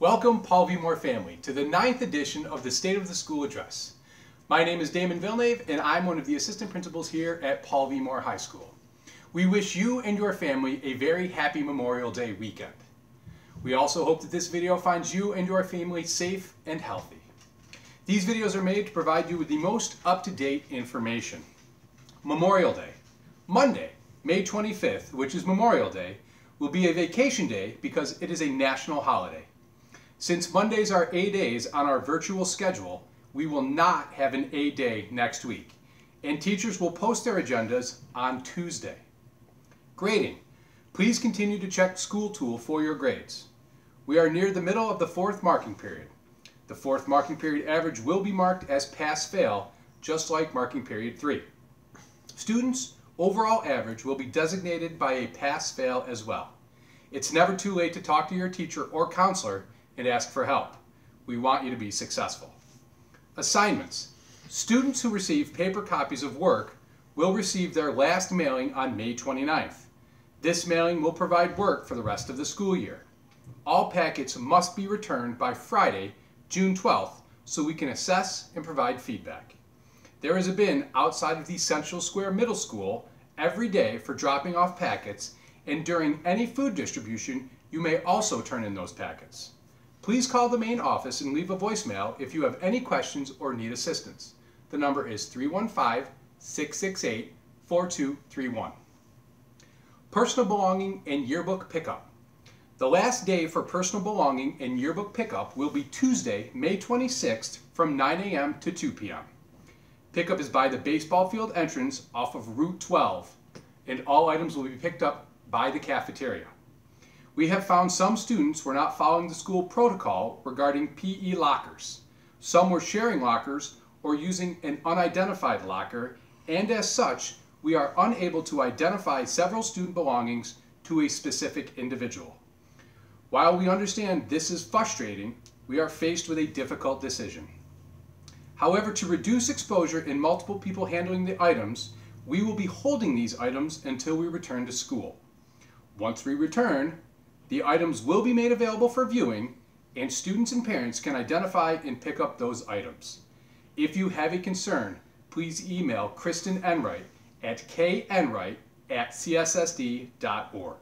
Welcome, Paul V. Moore family, to the ninth edition of the State of the School Address. My name is Damon Villnave, and I'm one of the assistant principals here at Paul V. Moore High School. We wish you and your family a very happy Memorial Day weekend. We also hope that this video finds you and your family safe and healthy. These videos are made to provide you with the most up-to-date information. Memorial Day, Monday, May 25th, which is Memorial Day, will be a vacation day because it is a national holiday. Since Mondays are A days on our virtual schedule, we will not have an A day next week, and teachers will post their agendas on Tuesday. Grading. Please continue to check School Tool for your grades. We are near the middle of the fourth marking period. The fourth marking period average will be marked as pass-fail, just like marking period 3. Students' overall average will be designated by a pass-fail as well. It's never too late to talk to your teacher or counselor and ask for help. We want you to be successful. Assignments. Students who receive paper copies of work will receive their last mailing on May 29th. This mailing will provide work for the rest of the school year. All packets must be returned by Friday, June 12th, so we can assess and provide feedback. There is a bin outside of the Central Square Middle School every day for dropping off packets, and during any food distribution, you may also turn in those packets. Please call the main office and leave a voicemail if you have any questions or need assistance. The number is 315-668-4231. Personal belonging and yearbook pickup. The last day for personal belonging and yearbook pickup will be Tuesday, May 26th from 9 a.m. to 2 p.m. Pickup is by the baseball field entrance off of Route 12, and all items will be picked up by the cafeteria. We have found some students were not following the school protocol regarding PE lockers. Some were sharing lockers or using an unidentified locker, and as such, we are unable to identify several student belongings to a specific individual. While we understand this is frustrating, we are faced with a difficult decision. However, to reduce exposure in multiple people handling the items, we will be holding these items until we return to school. Once we return, the items will be made available for viewing and students and parents can identify and pick up those items. If you have a concern, please email Kristen Enright at knright at cssd.org.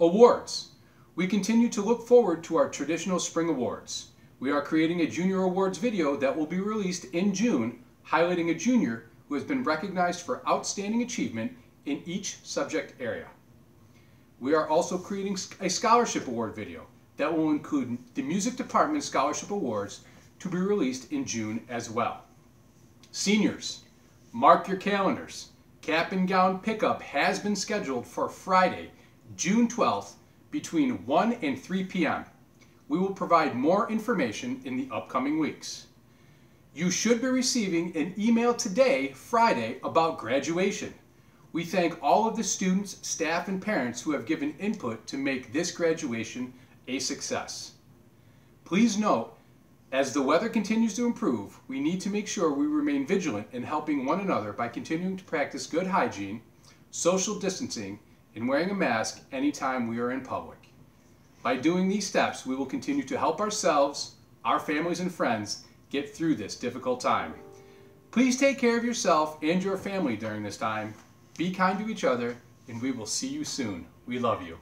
Awards. We continue to look forward to our traditional spring awards. We are creating a junior awards video that will be released in June highlighting a junior who has been recognized for outstanding achievement in each subject area. We are also creating a scholarship award video that will include the Music Department Scholarship Awards to be released in June as well. Seniors, mark your calendars. Cap and gown pickup has been scheduled for Friday, June 12th between 1 and 3 p.m. We will provide more information in the upcoming weeks. You should be receiving an email today, Friday, about graduation. We thank all of the students, staff, and parents who have given input to make this graduation a success. Please note, as the weather continues to improve, we need to make sure we remain vigilant in helping one another by continuing to practice good hygiene, social distancing, and wearing a mask anytime we are in public. By doing these steps, we will continue to help ourselves, our families, and friends get through this difficult time. Please take care of yourself and your family during this time be kind to each other, and we will see you soon. We love you.